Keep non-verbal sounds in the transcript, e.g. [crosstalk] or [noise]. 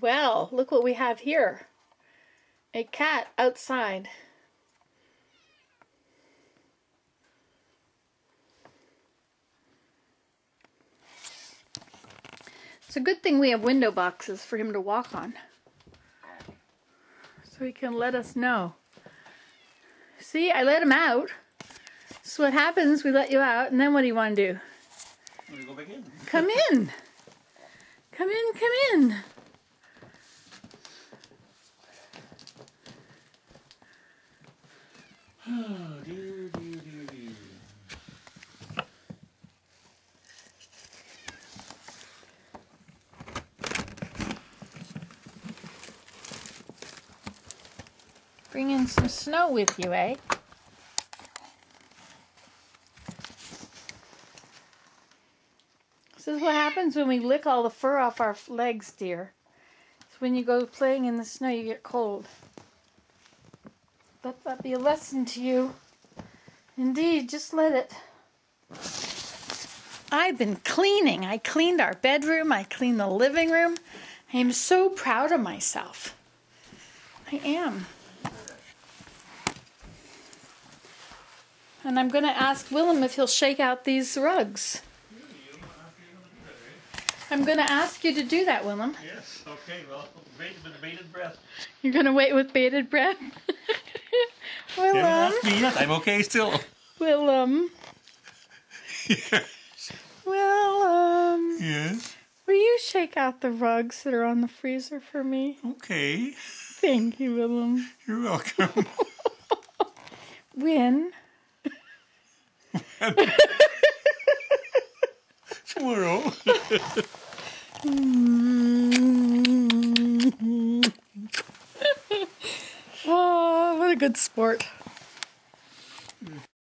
Well, look what we have here. A cat outside. It's a good thing we have window boxes for him to walk on. So he can let us know. See, I let him out. So what happens, we let you out, and then what do you want to do? Go back in. Come in. Come in, come in. Bring in some snow with you, eh? This is what happens when we lick all the fur off our legs, dear. It's when you go playing in the snow, you get cold. Let that be a lesson to you. Indeed, just let it. I've been cleaning. I cleaned our bedroom, I cleaned the living room. I am so proud of myself. I am. And I'm going to ask Willem if he'll shake out these rugs. I'm going to ask you to do that, Willem. Yes, okay, well, wait with bated breath. You're going to wait with bated breath. Willem, um, asked me yet. I'm okay still. Willem, um, Willem. Um, yes, Will you shake out the rugs that are on the freezer for me? okay. Thank you, Willem. You're welcome. [laughs] When? [laughs] [laughs] Tomorrow. oh, what a good sport.